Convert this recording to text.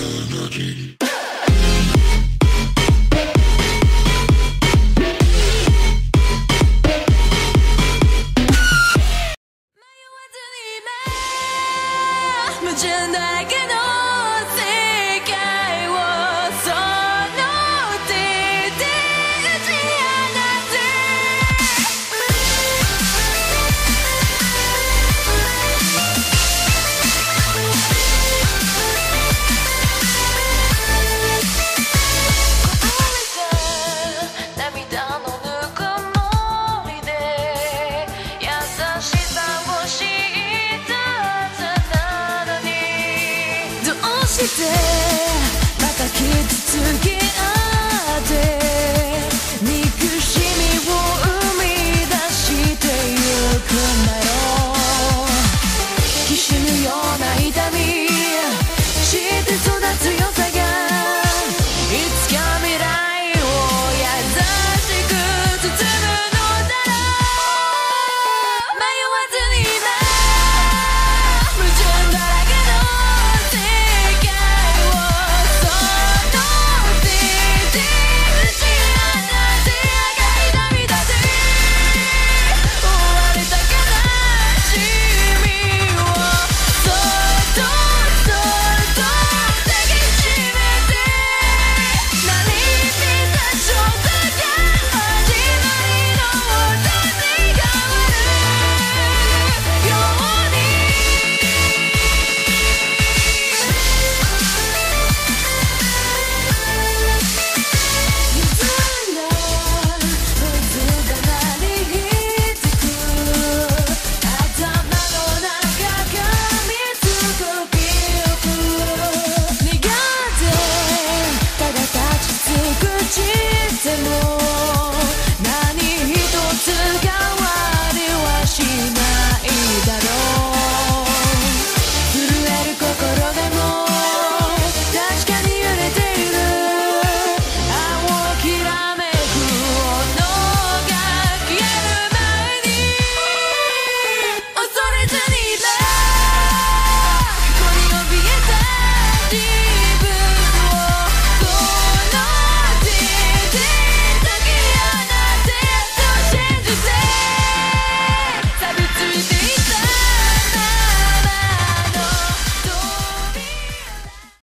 Energy. today